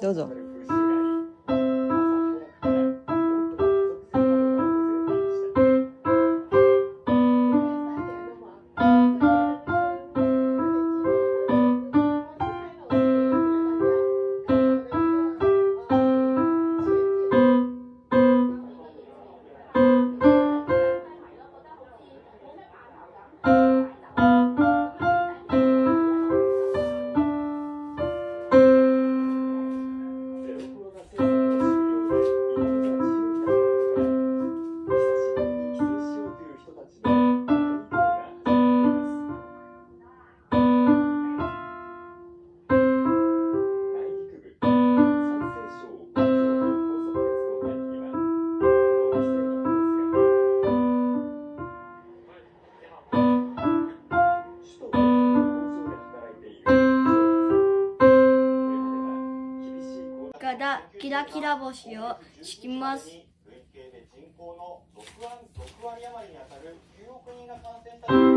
どうぞ。からキラキラ星を敷きます。累計で人口の6割余りに当たる9億人が感染した